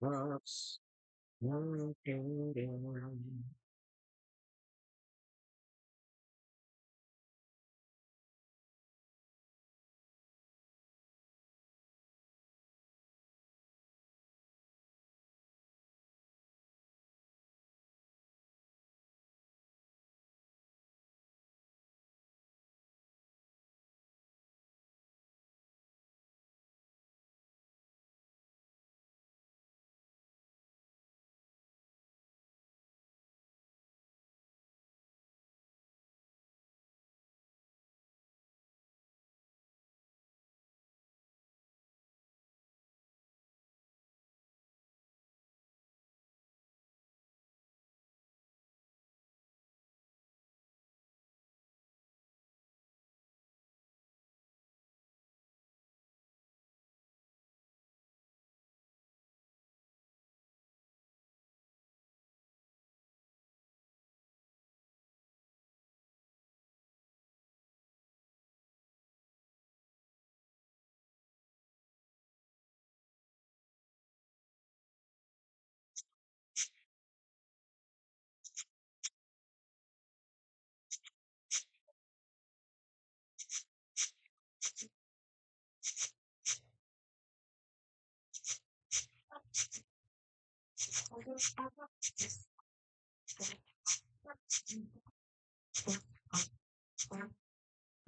Rocks.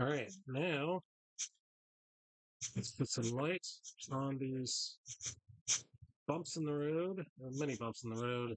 All right, now let's put some light on these bumps in the road, many bumps in the road.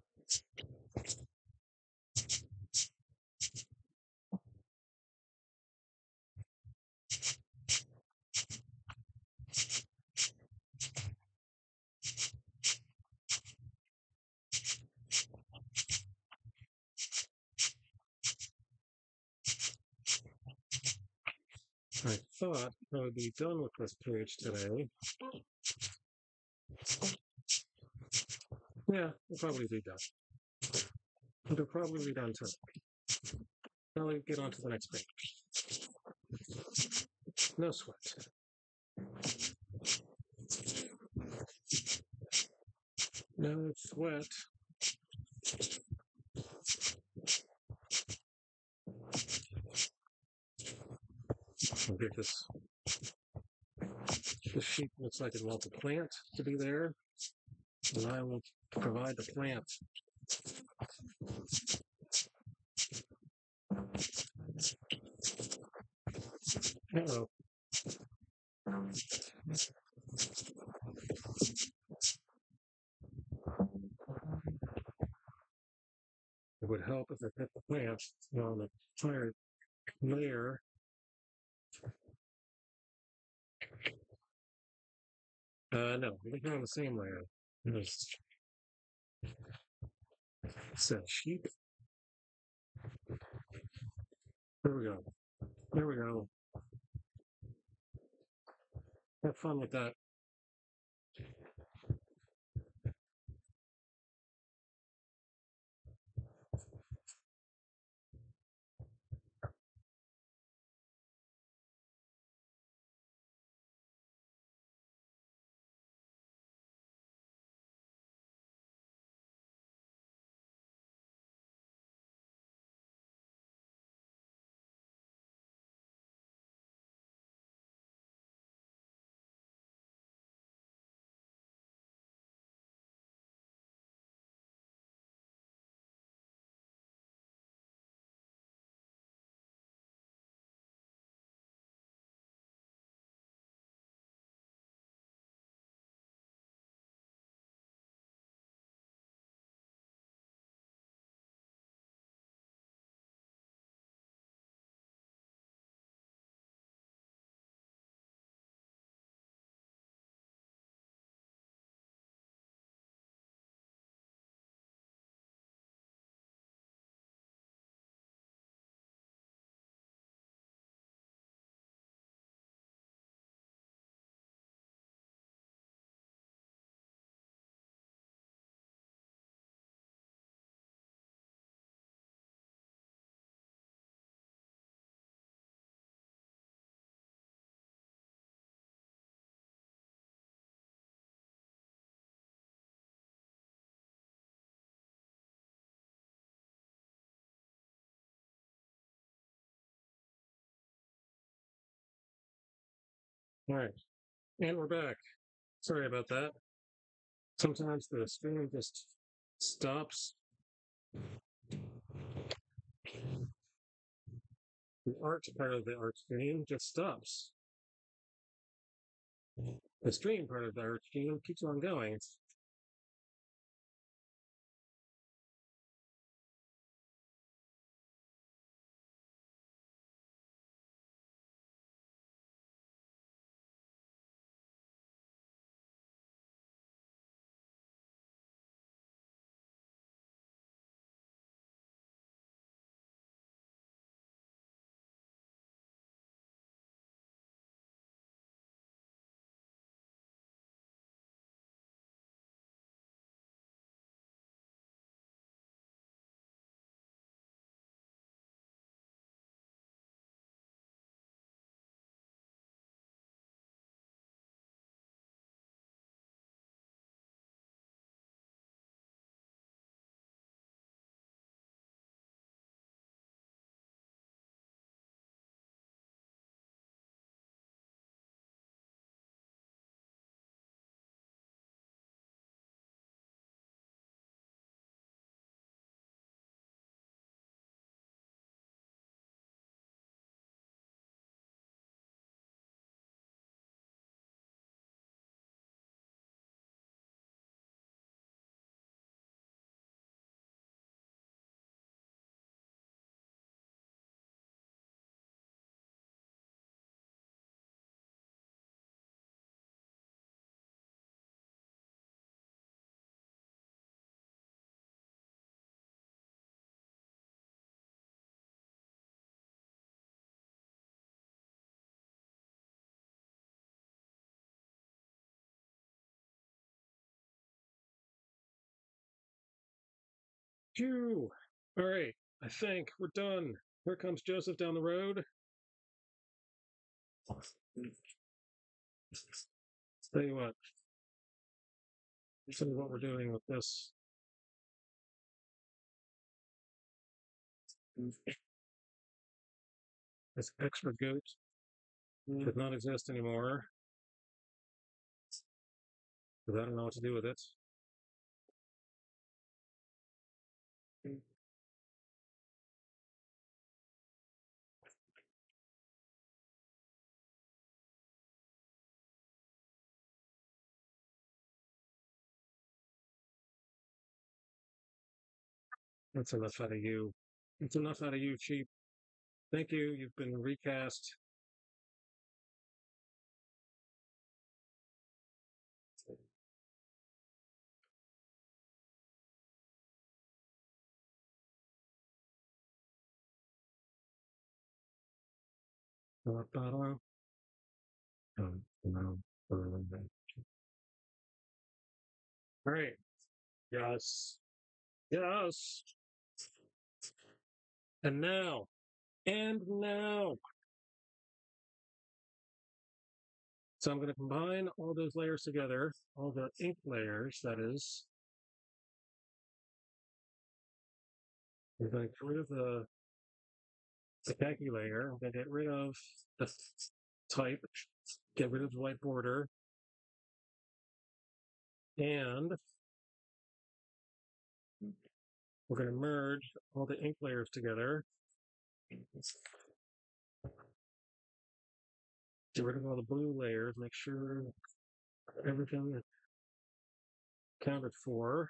I thought I would be done with this page today. Yeah, we'll probably be done. It'll probably be done tonight. Now we get on to the next page. No sweat. No sweat. Get this. This sheet looks like it wants a plant to be there, and I will provide the plant. Uh-oh. It would help if I put the plant on the entire layer. Uh, no, they're on the same layer. Set sheet. There we go. There we go. Have fun with that. All right. And we're back. Sorry about that. Sometimes the stream just stops. The art part of the art stream just stops. The stream part of the art stream keeps on going. Phew. All right. I think we're done. Here comes Joseph down the road. Tell you what. This is what we're doing with this. This extra goat does mm. not exist anymore. Because I don't know what to do with it. That's enough out of you. That's enough out of you, Chief. Thank you. You've been recast. All right. Yes. Yes. And now. And now. So I'm going to combine all those layers together, all the ink layers, that is. I'm going to get rid of the, the khaki layer. I'm going to get rid of the type, get rid of the white border. And we're going to merge all the ink layers together. Get rid of all the blue layers, make sure everything is accounted for.